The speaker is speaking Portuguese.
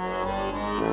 Música